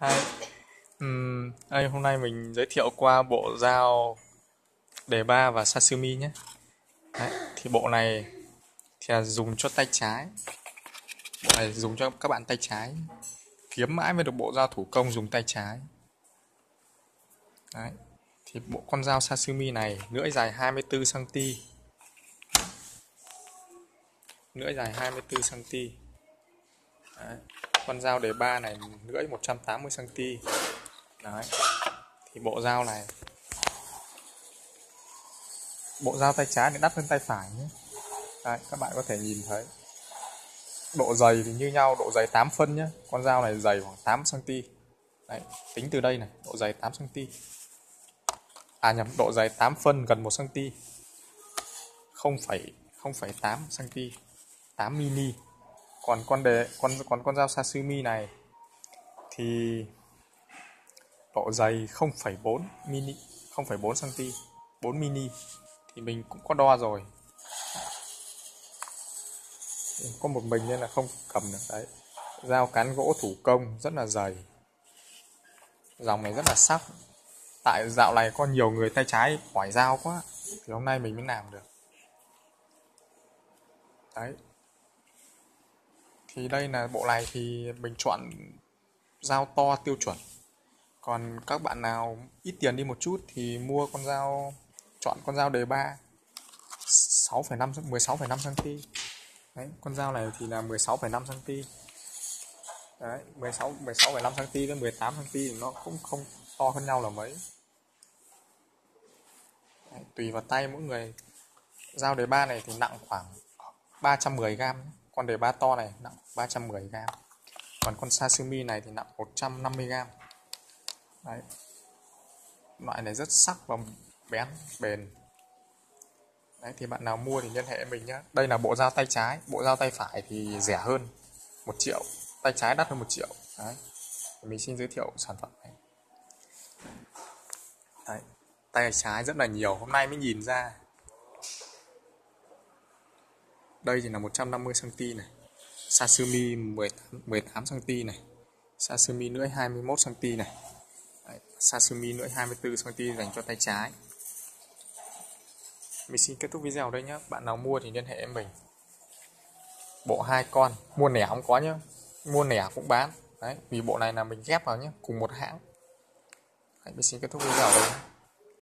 Hi. Ừm, đây hôm nay mình giới thiệu qua bộ dao đề ba và sashimi nhé. Đấy, thì bộ này thì là dùng cho tay trái. Bộ này dùng cho các bạn tay trái. Kiếm mãi mới được bộ dao thủ công dùng tay trái. Đấy. Thì bộ con dao sashimi này lưỡi dài 24 cm. Lưỡi dài 24 cm. Đấy. Con dao đề ba này lưỡi 180 cm. Đấy. Thì bộ dao này bộ dao tay trái thì đắt hơn tay phải nhé. Đấy, các bạn có thể nhìn thấy độ dày thì như nhau độ dày 8 phân nhé con dao này dày khoảng 8 cm Đấy, tính từ đây này độ dày 8 cm à nhầm độ dày 8 phân gần 1 cm 0,8 cm 8 mini còn con đề con con con dao sashimi này thì độ dày 0,4 mini 0,4 cm 4 mini thì mình cũng có đo rồi. Có một mình nên là không cầm được đấy. Dao cán gỗ thủ công rất là dày. Dòng này rất là sắc. Tại dạo này có nhiều người tay trái hỏi dao quá thì hôm nay mình mới làm được. Đấy thì đây là bộ này thì mình chọn dao to tiêu chuẩn. Còn các bạn nào ít tiền đi một chút thì mua con dao chọn con dao đề ba 6,5 16,5 cm Đấy, con dao này thì là 16,5 cm. Đấy, 16 16,5 cm đến 18 cm thì nó cũng không to hơn nhau là mấy. Đấy, tùy vào tay mỗi người. Dao đề ba này thì nặng khoảng 310 gram con đề ba to này nặng 310 gram. Còn con sashimi này thì nặng 150 gram. Đấy. loại này rất sắc và bén bền. Đấy, thì bạn nào mua thì liên hệ mình nhé đây là bộ dao tay trái. Bộ dao tay phải thì rẻ hơn một triệu. Tay trái đắt hơn một triệu. Đấy. mình xin giới thiệu sản phẩm này. Đấy. tay trái rất là nhiều. Hôm nay mới nhìn ra đây thì là 150 cm này. Sashimi 18 18 cm này. Sashimi lưỡi 21 cm này. Đấy. sashimi lưỡi 24 cm dành cho tay trái. Mình xin kết thúc video đây nhé bạn nào mua thì liên hệ em mình. Bộ hai con mua nẻ không có nhá. Mua nẻ cũng bán. Đấy vì bộ này là mình ghép vào nhé cùng một hãng. Đấy, mình xin kết thúc video đây